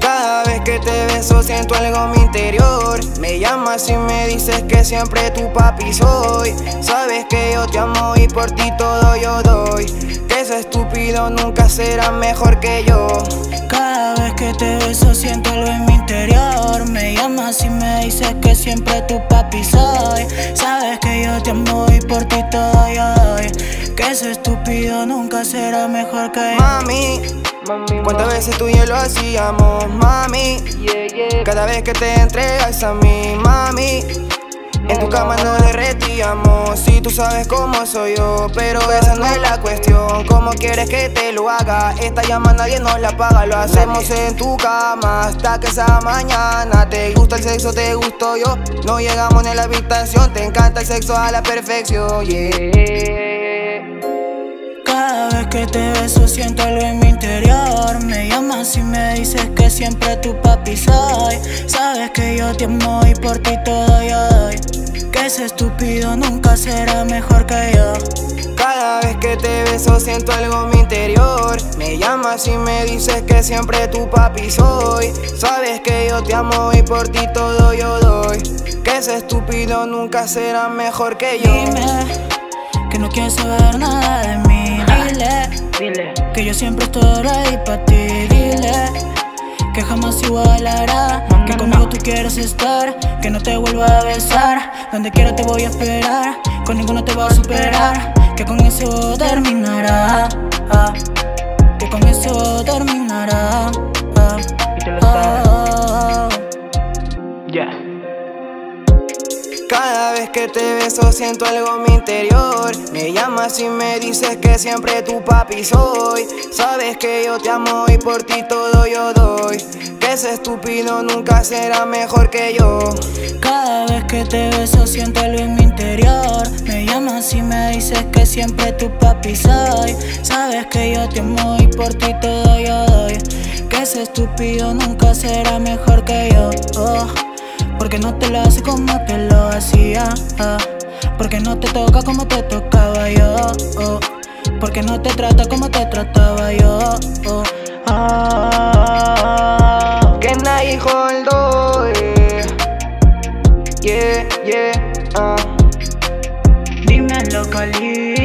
Cada vez que te beso siento algo en mi interior. Me llamas y me dices que siempre tu papi soy. Sabes que yo te amo y por ti todo yo doy. Que ese estúpido nunca será mejor que yo. Cada vez que te beso siento algo en mi interior. Me llamas y me dices que siempre tu papi soy. Sabes que yo te amo y por ti todo yo doy. Que ese estúpido nunca será mejor que yo. Mami ¿Cuántas veces tú y yo lo hacíamos, mami? Cada vez que te entregas a mí, mami. En tu cama nos derretíamos, si tú sabes cómo soy yo. Pero esa no es la cuestión, cómo quieres que te lo haga Esta llama nadie nos la paga, lo hacemos en tu cama Hasta que sea mañana, te gusta el sexo, te gusto yo. No llegamos ni a la habitación, te encanta el sexo a la perfección, yeah que te beso siento algo en mi interior. Me llamas y me dices que siempre tu papi soy. Sabes que yo te amo y por ti todo yo doy. Que ese estúpido nunca será mejor que yo. Cada vez que te beso siento algo en mi interior. Me llamas y me dices que siempre tu papi soy. Sabes que yo te amo y por ti todo yo doy. Que ese estúpido nunca será mejor que yo. Dime que no quieres saber nada de mí Dile, que yo siempre estoy ahí para ti. Dile que jamás igualará. que conmigo tú quieres estar, que no te vuelva a besar. Donde quiera te voy a esperar, con ninguno te va a superar. Que con eso terminará. Ah, que con eso terminará. Ah, y te lo ah, Ya. Cada vez que te beso siento algo en mi interior. Me llamas y me dices que siempre tu papi soy. Sabes que yo te amo y por ti todo yo doy. Que ese estúpido nunca será mejor que yo. Cada vez que te beso siento algo en mi interior. Me llamas y me dices que siempre tu papi soy. Sabes que yo te amo y por ti todo yo doy. Que ese estúpido nunca será mejor que yo. Oh. Porque no te lo hace como te lo hacía ah. Porque no te toca como te tocaba yo oh. Porque no te trata como te trataba yo ah. Que nadie hold. Yeah, yeah, ah. Dime lo caliente